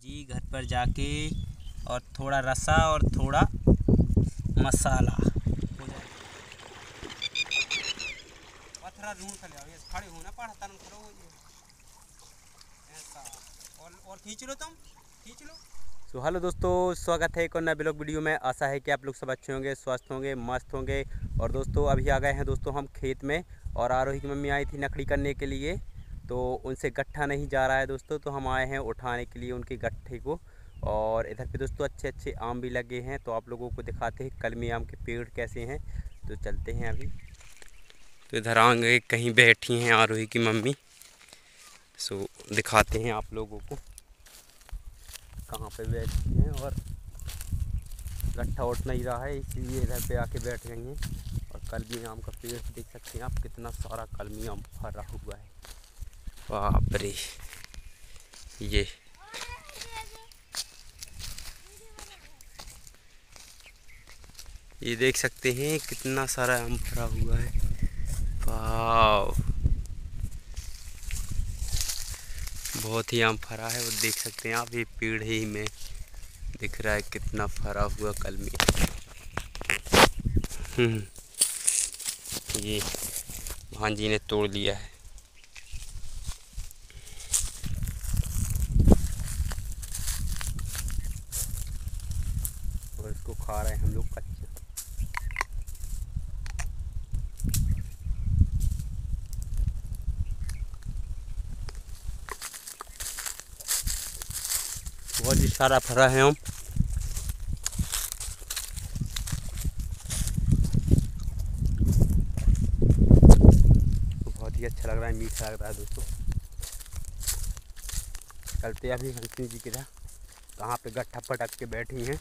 जी, घर पर जाके और थोड़ा रसा और थोड़ा मसाला। खड़े होना ऐसा। और और खींच लो तुम लो। तो हेलो दोस्तों, स्वागत है एक और नया ब्लॉग वीडियो में। आशा है कि आप लोग सब अच्छे होंगे, स्वस्थ होंगे, मस्त होंगे। और दोस्तों, अभी आ गए हैं दोस्तों हम खेत में और आरोही की मम्मी आई थी नकड़ी करने के लिए। तो उनसे गट्ठा नहीं जा रहा है दोस्तों तो हम आए हैं उठाने के लिए उनके गट्ठे को। और इधर पे दोस्तों अच्छे अच्छे आम भी लगे हैं तो आप लोगों को दिखाते हैं कलमी आम के पेड़ कैसे हैं। तो चलते हैं अभी। तो इधर आ गए कहीं बैठी हैं आरोही की मम्मी। सो, दिखाते हैं आप लोगों को कहाँ पे बैठी हैं और गट्ठा उठ नहीं रहा है, इसलिए इधर पे आके बैठ गई हैं। और कलमी आम का पेड़ देख सकते हैं आप, कितना सारा कलमी आम भरा हुआ है। बाप रे ये। ये देख सकते हैं कितना सारा आम भरा हुआ है। वाह बहुत ही आम फरा है वो देख सकते हैं आप ये पेड़ ही में दिख रहा है कितना फरा हुआ कलमी हम्म, ये भांजी ने तोड़ लिया है और इसको खा रहे हैं हम लोग कच्चे बहुत ही सारा फरा है हम। बहुत ही अच्छा लग रहा है, मीठा लग रहा है दोस्तों। चलते अभी हँसी जी की कहाँ पे गट्ठा पटक के बैठी हैं।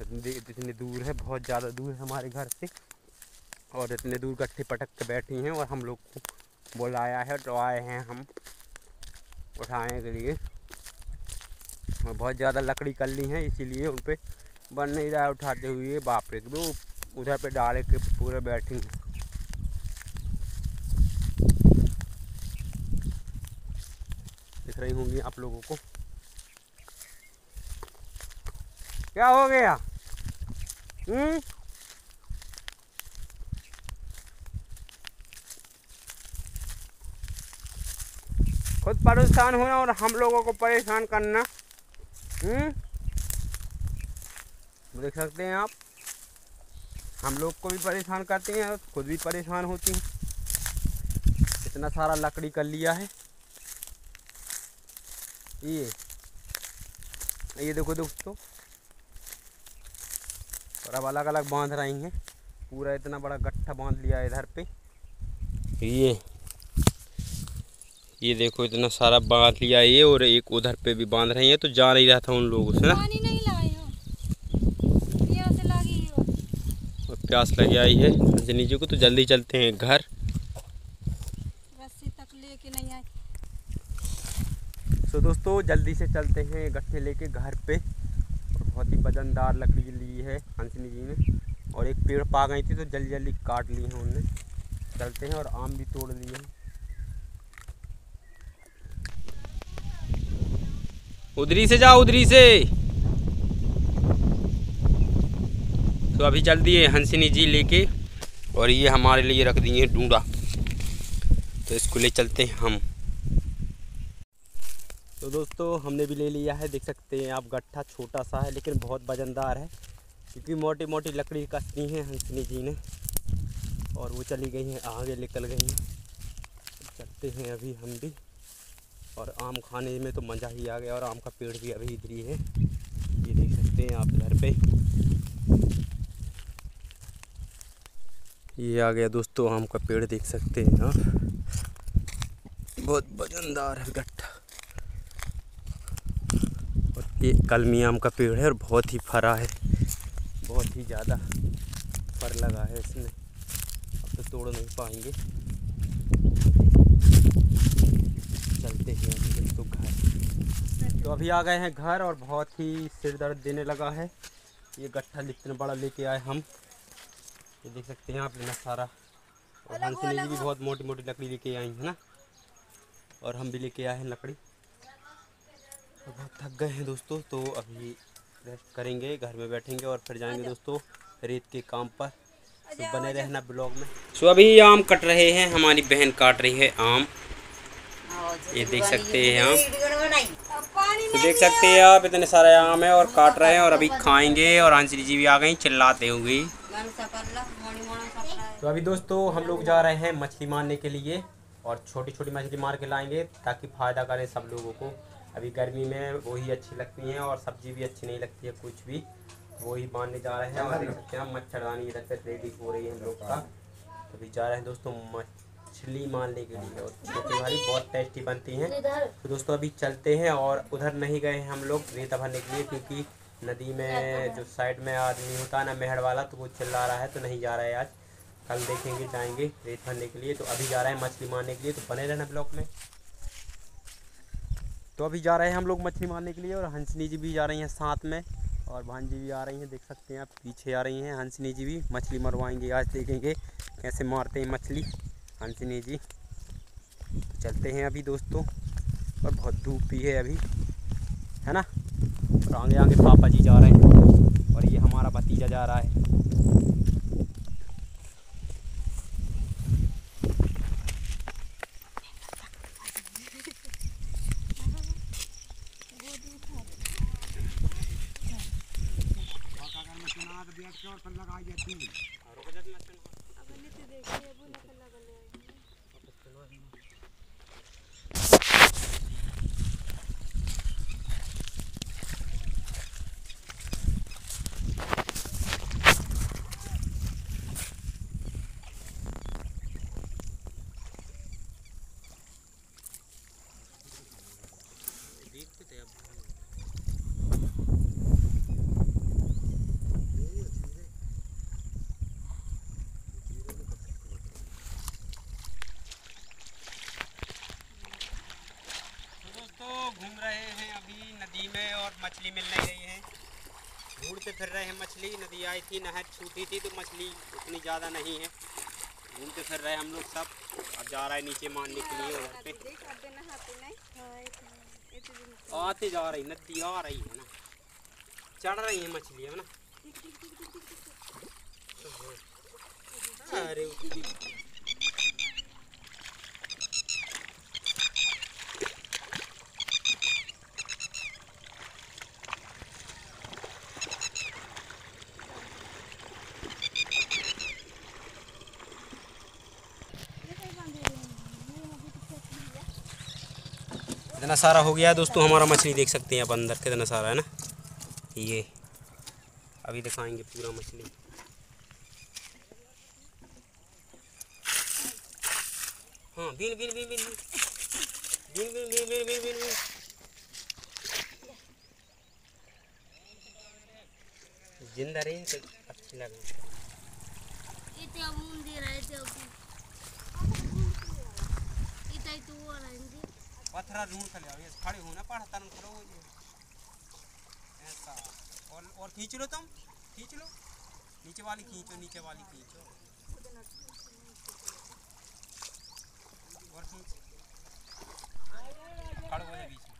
इतनी दूर है, बहुत ज़्यादा दूर है हमारे घर से। और इतने दूर गट्ठे पटक के बैठी हैं और हम लोग को बुलाया है तो आए हैं हम उठाने के लिए। और बहुत ज़्यादा लकड़ी कर ली है, इसीलिए उन पर बन नहीं रहा उठाते हुए। बाप रे, वो उधर पे डाले के पूरे बैठी हैं। दिख रही होंगी आप लोगों को। क्या हो गया? हम्म? खुद परेशान होना और हम लोगों को परेशान करना। हम्म? देख सकते हैं आप। हम लोग को भी परेशान करते हैं और खुद भी परेशान होती हैं। इतना सारा लकड़ी कर लिया है। ये ये देखो दोस्तों। और अब अलग अलग बाँध रही हैं। पूरा इतना बड़ा गट्ठा बाँध लिया है इधर पे। ये ये देखो इतना सारा बाँध लिया ये और एक उधर पे भी बाँध रही है तो जा नहीं रहा था उन लोगों से ना। लाए हो प्यास लगी और प्यास लगी आई है रजनी जी को तो जल्दी चलते हैं घर। रस्सी तक लेके नहीं आए। तो दोस्तों जल्दी से चलते हैं गट्ठे लेके घर पे। और बहुत ही वजनदार लकड़ी ली है हंसनी जी ने। और एक पेड़ पा गई थी तो जल्दी जल्दी काट ली है उनने। चलते हैं और आम भी तोड़ लिए हैं। उधरी से जाओ, उधरी से। तो अभी चल दिए हंसिनी जी लेके और ये हमारे लिए रख दिए डूडा तो इसको ले चलते हैं हम। तो दोस्तों, हमने भी ले लिया है, देख सकते हैं आप, गट्ठा छोटा सा है, लेकिन बहुत वजनदार है, क्योंकि मोटी मोटी लकड़ी कसती हैं हंसनी जी ने। और वो चली गई हैं, आगे निकल गई हैं। चलते हैं अभी हम भी। और आम खाने में तो मज़ा ही आ गया और आम का पेड़ भी अभी इधर ही है। ये देख सकते हैं आप घर पे। ये आ गया दोस्तों, आम का पेड़ देख सकते हैं आप। बहुत वजनदार है गट्ठा। और ये कलमी आम का पेड़ है और बहुत ही फरा है। बहुत ही ज़्यादा फर लगा है इसमें। अब तो तोड़ नहीं पाएँगे। चलते हैं। तो अभी आ गए हैं घर और बहुत ही सिर दर्द देने लगा है। ये गट्ठा इतना बड़ा लेके आए हम। ये देख सकते हैं आप इतना सारा। और हंसनी जी भी बहुत मोटी मोटी लकड़ी लेके आई है ना? और हम भी लेके आए हैं लकड़ी। तो बहुत थक गए हैं दोस्तों तो अभी रेस्ट करेंगे घर में बैठेंगे और फिर जाएँगे दोस्तों रेत के काम पर। तो बने रहना ब्लॉग में। सो अभी आम कट रहे हैं हमारी बहन काट रही है आम। ये देख सकते हैं आप। तो देख सकते हैं आप इतने सारे आम है और काट रहे हैं और अभी खाएँगे और आंसरी जी भी आ गई चिल्लाते हुए तो अभी दोस्तों हम लोग जा रहे हैं मछली मारने के लिए और छोटी छोटी मछली मार के लाएँगे ताकि फ़ायदा करे सब लोगों को। अभी गर्मी में वही अच्छी लगती हैं और सब्ज़ी भी अच्छी नहीं लगती है कुछ भी। वही मारने जा रहे हैं और देख सकते हैं मच्छरदानी इधर से रेडी हो रही है हम लोग का। तो अभी जा रहे हैं दोस्तों मछली मारने के लिए। और छोटी वाली बहुत टेस्टी बनती हैं। तो दोस्तों अभी चलते हैं और उधर नहीं गए हैं हम लोग रेता भरने के लिए क्योंकि नदी में जो साइड में आदमी होता है ना मेहड़ वाला तो वो चिल्ला रहा है तो नहीं जा रहा है आज। कल देखेंगे जाएँगे रेत भरने के लिए। तो अभी जा रहे हैं मछली मारने के लिए। तो बने रहना ब्लॉक में। तो अभी जा रहे हैं हम लोग मछली मारने के लिए और हंसनी जी भी जा रही हैं साथ में। और भांजी भी आ रही हैं देख सकते हैं आप पीछे आ रही हैं। हंसनी जी भी मछली मरवाएँगे आज देखेंगे कैसे मारते हैं मछली। हंसनी जी तो चलते हैं अभी दोस्तों। और बहुत धूप भी है अभी। है ना? और आगे आगे पापा जी जा रहे हैं। और ये हमारा भतीजा जा रहा है। तो दोस्तों घूम रहे हैं अभी नदी में और मछली मिल नहीं रही है ढूंढते फिर रहे हैं मछली। नदी आई थी, नहर छूटी थी तो मछली उतनी ज़्यादा नहीं है। घूमते फिर रहे हम लोग सब। अब जा रहा है नीचे मारने के लिए उधर पे। आते जा रही, नदी आ रही है ना। चढ़ रही है मछली, है ना। अरे इतना सारा हो गया है दोस्तों? हमारा मछली देख सकते हैं आप अंदर, कितना सारा है ना? ये। अभी दिखाएँगे पूरा मछली। हाँ बीन बीन बीन बीन बीन। बीन बीन बीन बीन बीन बीन। ज़िंदा रही तो अच्छी लग रही पत्थरा ढूंढ कर ले ये खड़े हो ना तरन खड़ो हो ये ऐसा। और और खींच लो तुम, खींच लो। नीचे वाली खींचो, नीचे वाली खींचो। और खींच। खड़े हो बीच में।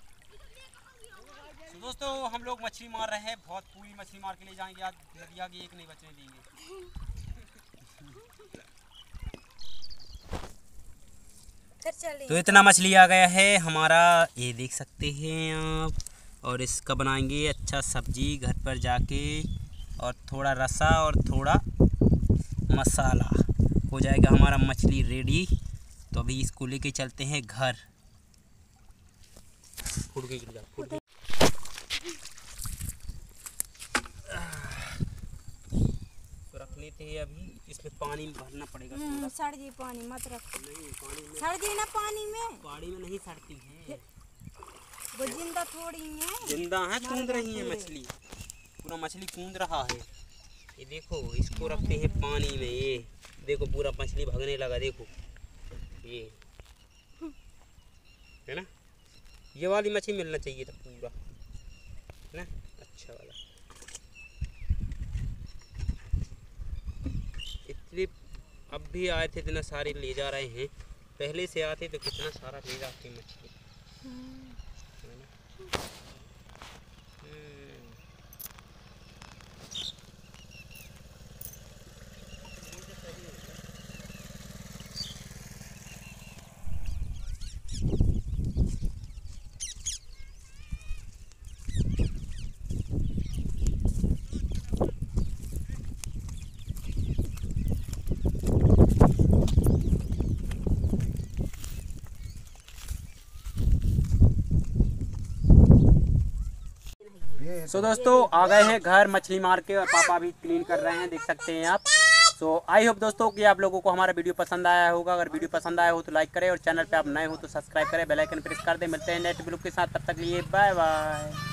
तो दोस्तों, हम लोग मछली मार रहे हैं, बहुत पूरी मछली मार के ले जाएँगे आज। नदिया की एक नहीं बचने देंगे। तो इतना मछली आ गया है, हमारा, ये देख सकते हैं आप, और इसका बनाएँगे अच्छा सब्ज़ी घर पर जाके, और थोड़ा रसा और थोड़ा मसाला। हो जाएगा हमारा मछली रेडी तो अभी इसको लेके चलते हैं घर। फुट गई। गई। तो लेते हैं अभी इसमें पानी भरना पड़ेगा सड़ जी पानी मत रख। नहीं पानी में सड़ जी ना पानी में। पानी में नहीं सड़ती है। वो ज़िंदा थोड़ी है ज़िंदा है कूद रही है मछली। पूरा मछली कूद रहा है। ये देखो इसको रखते हैं पानी में ये। देखो पूरा मछली भगने लगा देखो। ये। है ना? ये वाली मछली मिलना चाहिए था पूरा। है ना? अच्छा वाला। इतने अब भी आए थे, इतना सारे ले जा रहे हैं। पहले से आते तो कितना सारा ले जाते मछली है ना सो दोस्तों, आ गए हैं घर मछली मार के और पापा भी क्लीन कर रहे हैं, देख सकते हैं आप। सो आई होप दोस्तों कि आप लोगों को हमारा वीडियो पसंद आया होगा। अगर वीडियो पसंद आया हो तो लाइक करें और चैनल पे आप नए हो तो सब्सक्राइब करें बेल आइकन प्रेस कर दें। मिलते हैं नेट ब्लॉग के साथ, तब तक लिए बाय बाय